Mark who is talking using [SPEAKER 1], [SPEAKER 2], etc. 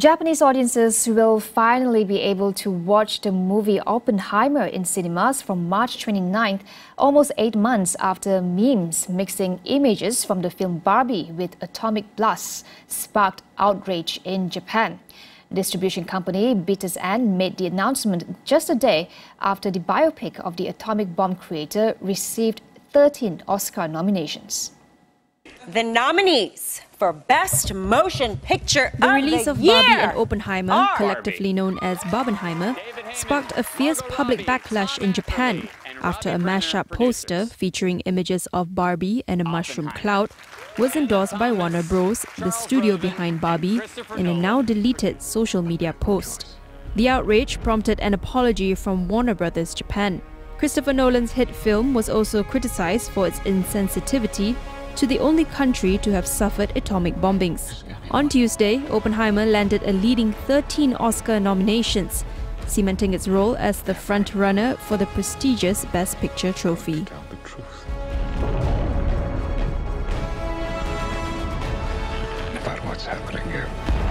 [SPEAKER 1] Japanese audiences will finally be able to watch the movie Oppenheimer in cinemas from March 29th, almost eight months after memes mixing images from the film Barbie with atomic blasts sparked outrage in Japan. Distribution company Bitters End made the announcement just a day after the biopic of the atomic bomb creator received 13 Oscar nominations.
[SPEAKER 2] The nominees for Best Motion Picture
[SPEAKER 3] the
[SPEAKER 2] of
[SPEAKER 3] release
[SPEAKER 2] the
[SPEAKER 3] of
[SPEAKER 2] year
[SPEAKER 3] Barbie and Oppenheimer, collectively known as Barbenheimer, sparked a fierce public backlash in Japan after a mashup poster featuring images of Barbie and a mushroom cloud was endorsed by Warner Bros., the studio behind Barbie, in a now deleted social media post. The outrage prompted an apology from Warner Brothers Japan. Christopher Nolan's hit film was also criticized for its insensitivity to the only country to have suffered atomic bombings. On Tuesday, Oppenheimer landed a leading 13 Oscar nominations, cementing its role as the front-runner for the prestigious Best Picture trophy.
[SPEAKER 4] about what's happening here.